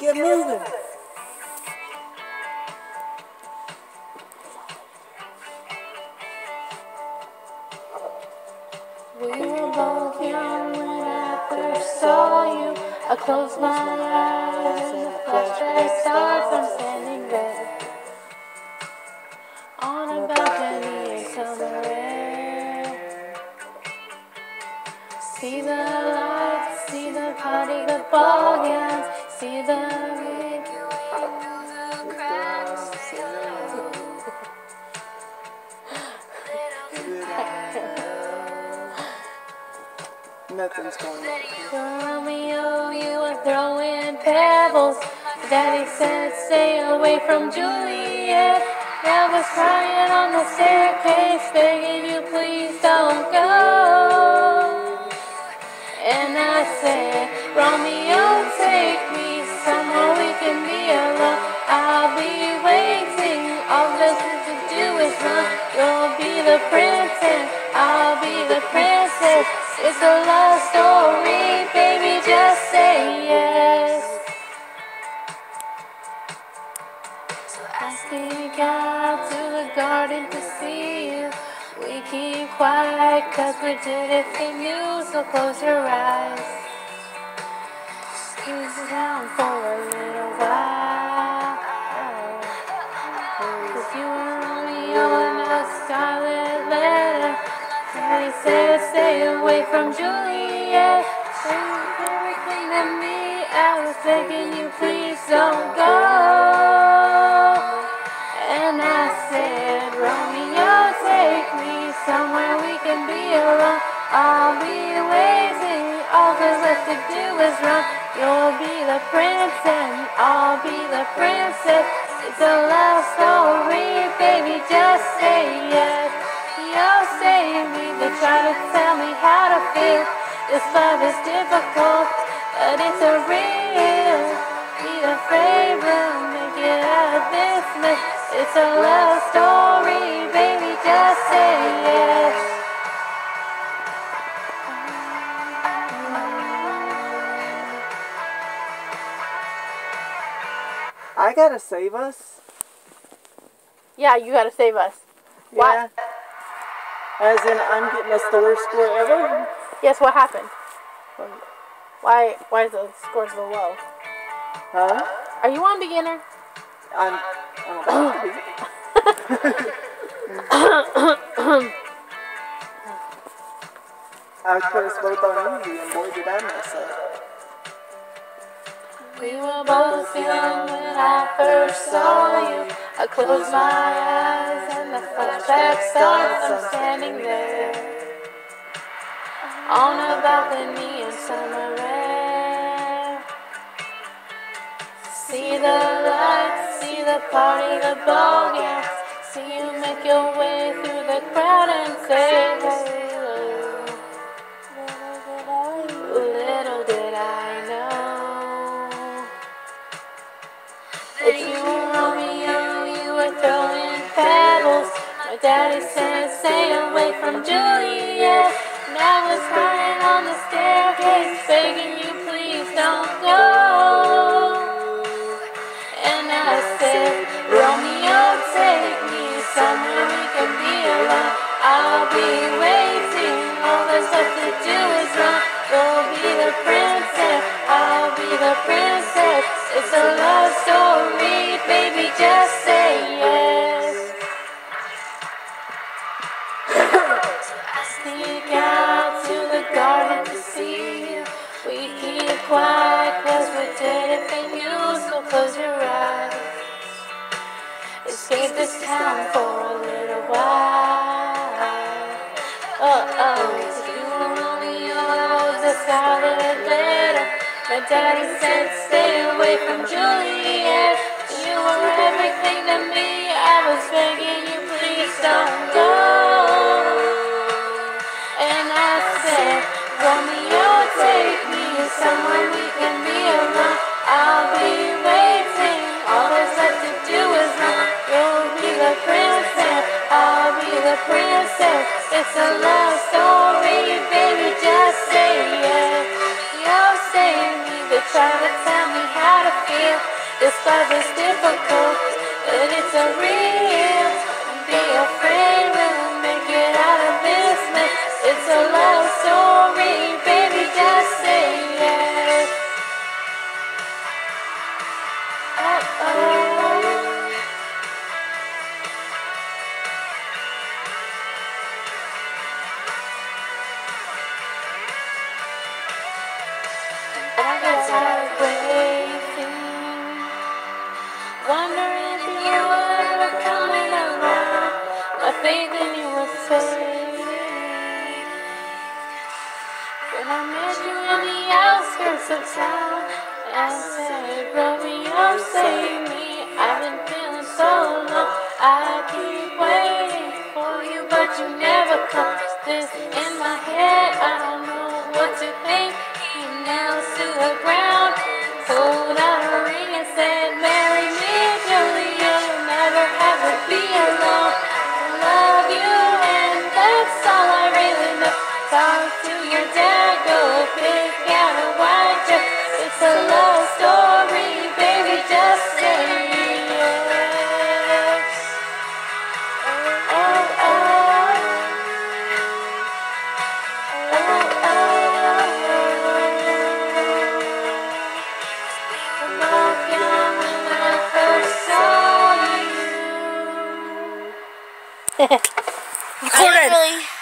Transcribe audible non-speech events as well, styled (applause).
Get moving. We were both young when I first saw you. I closed my eyes and the flashback starts. I'm standing there on a balcony air. See the lights, see the party, the ball gowns, see the Nothing's going on. Romeo, you were throwing pebbles. Daddy said, stay away from Juliet. I was crying on the staircase, begging you, please don't go. And I said, Romeo, It's a love story, baby. Just say yes. So I sneak out to the garden to see you. We keep quiet cause we did it for you. So close your eyes. Squeeze down for a little you and Romeo in a scarlet letter. Daddy said stay away from Juliet. Say everything to me. I was begging you, please don't go. And I said, Romeo, take me somewhere we can be alone. I'll be waiting. All there's left to do is run. You'll be the prince and I'll be the princess. It's a love story, baby. Just say yes. You'll save me. They try to tell me how to feel. This love is difficult, but it's a real. Need a favor, make it out of this mess. It's a love story, baby. Just say yes. I gotta save us. Yeah, you gotta save us. What? Yeah. As in, I'm getting us the worst score ever. Yes, what happened? Why why is the score so low? Huh? Are you on beginner? I'm. I'm about (coughs) (coughs) (coughs) to be. I put us both on easy, and boy, did I mess up. We were both young when I first saw you. I closed my eyes the flashback starts. I'm standing there on a balcony in summer air. See the lights, see the party, the ball gowns. See you make your way through the crowd and say daddy said, stay away from Juliet. And I was crying on the staircase, begging you, please don't go. And I said, Romeo, take me somewhere we can be alone. I'll be waiting, all there's left to do is run. You'll be the princess, I'll be the princess. I sneak out to the garden to see you. We keep quiet cause we're dead if they knew, so close your eyes. Escape this town for a little while. Oh, oh, you were scarlet letter. My daddy said stay away from Juliet. It's a love story, baby. Just say yes. You'll save me. They try to tell me how to feel. This love is difficult, but it's a real. Be a friend, I waiting, wondering if you were ever coming around. You. When I met you in the outskirts of town, I said, me. I've been feeling so. I keep waiting for you, but you never come. This in my head, I don't know what to think. He I really